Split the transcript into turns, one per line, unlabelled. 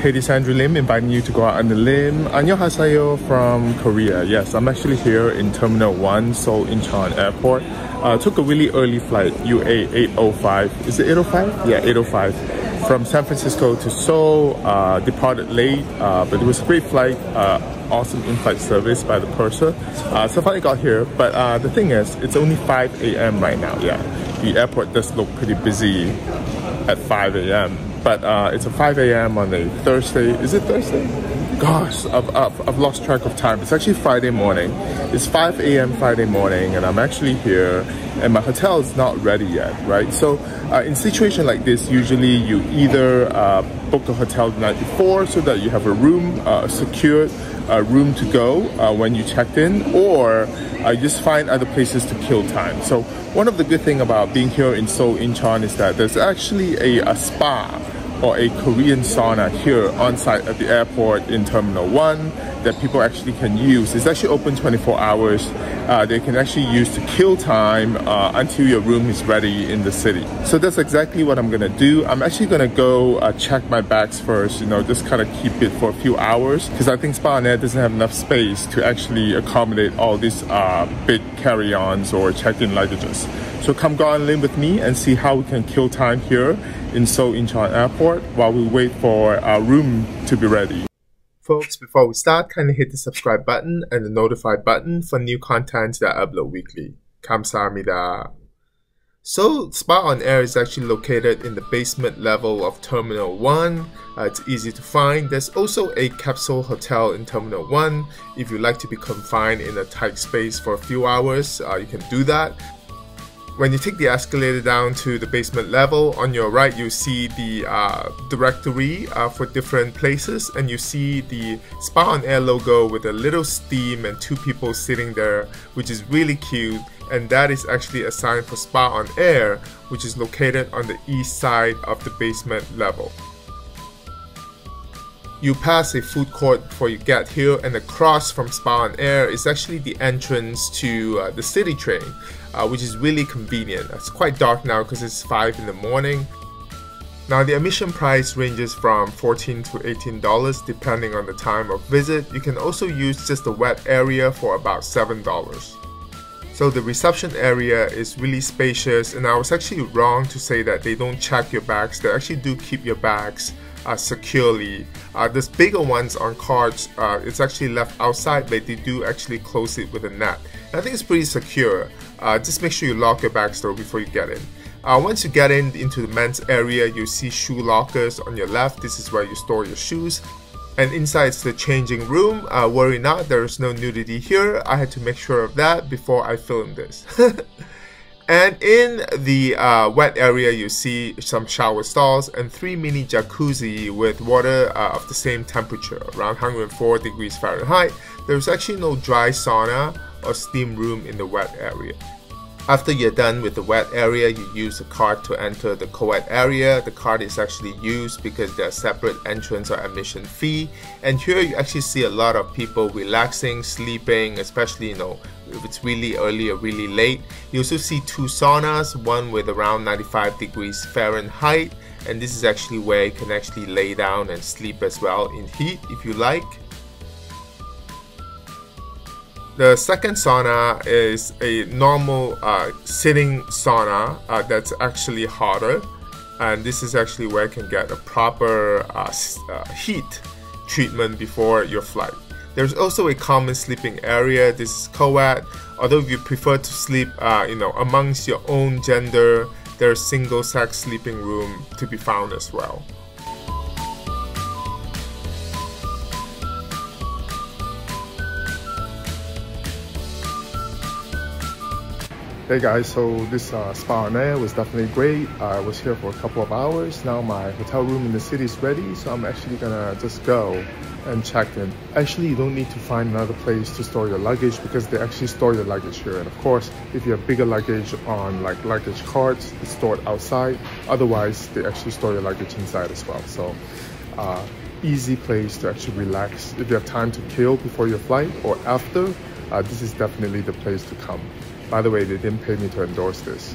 Hey, this is Andrew Lim inviting you to go out on the limb. Annyeonghaseyo from Korea. Yes, I'm actually here in Terminal 1, Seoul Incheon Airport. Uh, took a really early flight, UA 805. Is it 805? Yeah, 805. From San Francisco to Seoul, uh, departed late, uh, but it was a great flight. Uh, awesome in-flight service by the purser. Uh, so finally got here, but uh, the thing is, it's only 5 a.m. right now. Yeah, the airport does look pretty busy at 5 a.m but uh, it's a 5 a.m. on a Thursday. Is it Thursday? Gosh, I've, I've, I've, lost track of time. It's actually Friday morning. It's 5 a.m. Friday morning, and I'm actually here, and my hotel is not ready yet, right? So, uh, in situation like this, usually you either uh, book a hotel the night before so that you have a room uh, secured, a room to go uh, when you checked in, or uh, just find other places to kill time. So, one of the good thing about being here in Seoul, Incheon, is that there's actually a, a spa or a Korean sauna here on site at the airport in Terminal 1 that people actually can use. It's actually open 24 hours. Uh, they can actually use to kill time uh, until your room is ready in the city. So that's exactly what I'm gonna do. I'm actually gonna go uh, check my bags first, you know, just kind of keep it for a few hours because I think Spa Air doesn't have enough space to actually accommodate all these uh, big carry-ons or check-in luggages. So come go on in with me and see how we can kill time here in Seoul Incheon Airport while we wait for our room to be ready folks, before we start, kindly hit the subscribe button and the notify button for new content that I upload weekly. Kamsahamnida. So, Spa on Air is actually located in the basement level of Terminal 1. Uh, it's easy to find. There's also a capsule hotel in Terminal 1. If you like to be confined in a tight space for a few hours, uh, you can do that. When you take the escalator down to the basement level, on your right you see the uh, directory uh, for different places and you see the Spa on Air logo with a little steam and two people sitting there, which is really cute and that is actually a sign for Spa on Air, which is located on the east side of the basement level. You pass a food court before you get here, and across from Spa on Air is actually the entrance to uh, the city train uh, which is really convenient. It's quite dark now because it's 5 in the morning. Now the admission price ranges from 14 to $18 depending on the time of visit. You can also use just the wet area for about $7. So the reception area is really spacious and I was actually wrong to say that they don't check your bags. They actually do keep your bags uh, securely. Uh, this bigger ones on cards, uh, it's actually left outside, but they do actually close it with a net. And I think it's pretty secure. Uh, just make sure you lock your bags though before you get in. Uh, once you get in into the men's area, you see shoe lockers on your left. This is where you store your shoes. And inside the changing room. Uh, worry not, there is no nudity here. I had to make sure of that before I filmed this. And in the uh, wet area, you see some shower stalls and three mini jacuzzi with water uh, of the same temperature, around 104 degrees Fahrenheit. There's actually no dry sauna or steam room in the wet area. After you're done with the wet area, you use a card to enter the co-ed area. The card is actually used because there's separate entrance or admission fee. And here you actually see a lot of people relaxing, sleeping, especially, you know, if it's really early or really late. You also see two saunas, one with around 95 degrees Fahrenheit. And this is actually where you can actually lay down and sleep as well in heat if you like. The second sauna is a normal uh, sitting sauna uh, that's actually hotter and this is actually where you can get a proper uh, uh, heat treatment before your flight. There's also a common sleeping area. This is co-ed. Although if you prefer to sleep, uh, you know, amongst your own gender, there's single-sex sleeping room to be found as well. Hey guys, so this uh, spa on air was definitely great. I was here for a couple of hours. Now my hotel room in the city is ready, so I'm actually gonna just go and check in. Actually, you don't need to find another place to store your luggage because they actually store your luggage here. And of course, if you have bigger luggage on like luggage carts, it's stored outside. Otherwise, they actually store your luggage inside as well. So uh, easy place to actually relax. If you have time to kill before your flight or after, uh, this is definitely the place to come. By the way, they didn't pay me to endorse this.